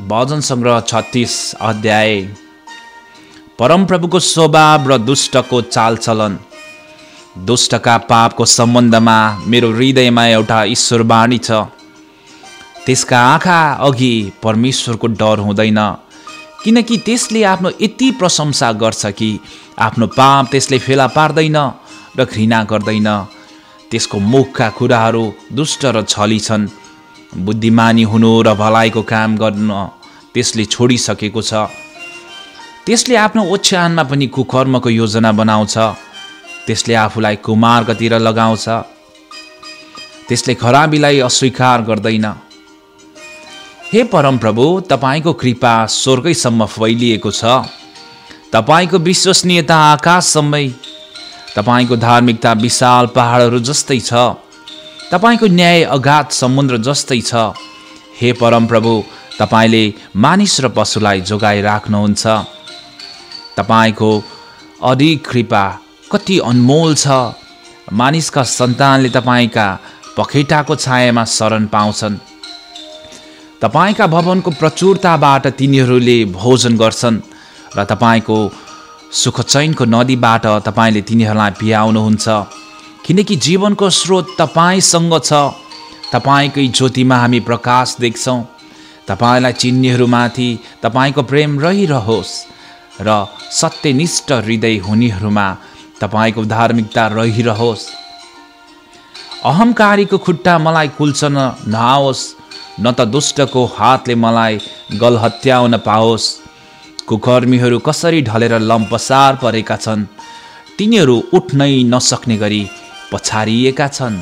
भजन सङ्ग्रह छत्तिस अध्याय। परमप्रभुको स्वभाव र दुष्टको चालचलन। दुष्टका पापको सम्बन्धमा मेरो हृदयमा एउटा ईश्वरवाणी छ। त्यसका आँखा अघि परमेश्वरको डर हुँदैन। किनकि त्यसले आफ्नो यति प्रशंसा गर्छ कि आफ्नो पाप त्यसले फेला पार्दैन र घृणा गर्दैन। त्यसको मुखका कुराहरू दुष्ट र छली छन्। बुद्धिमानी हुनु र भलाइको काम गर्न त्यसले छोडिसकेको छ। त्यसले आफ्नो ओछ्यानमा पनि कुकर्मको योजना बनाउँछ। त्यसले आफूलाई कुमार्गतिर लगाउँछ। त्यसले खराबीलाई अस्वीकार गर्दैन। हे परमप्रभु तपाईँको कृपा स्वर्गैसम्म फैलिएको छ। तपाईँको विश्वसनीयता आकाशसम्मै तपाईँको धार्मिकता विशाल पहाडहरू जस्तै छ। तपाईँको न्याय अगाध समुद्र जस्तै छ। हे परमप्रभु तपाईँले मानिस र पशुलाई जोगाइराख्नुहुन्छ तपाईँको अधिक कृपा कति अनमोल छ। मानिसका सन्तानले तपाईँका पखेटाको छायामा शरण पाउँछन्। तपाईँका भवनको प्रचुरताबाट तिनीहरूले भोजन गर्छन् र तपाईँको सुखचैनको नदीबाट तपाईँले तिनीहरूलाई पियाउनुहुन्छ। किनकि जीवनको स्रोत तपाईँसँग छ। तपाईँकै ज्योतिमा हामी प्रकाश देख्छौँ। तपाईँलाई चिन्नेहरूमाथि तपाईँको प्रेम रहिरहोस् र सत्यनिष्ठ हृदय हुनेहरूमा तपाईँको धार्मिकता रहिरहोस्। अहङ्कारीको खुट्टा मलाई कुल्चन नआओस् न त दुष्टको हातले मलाई गलहत्याउन पाओस्। कुकर्मीहरू कसरी ढलेर लम्पसार परेका छन् तिनीहरू उठ्नै नसक्ने गरी पछारिएका छन्।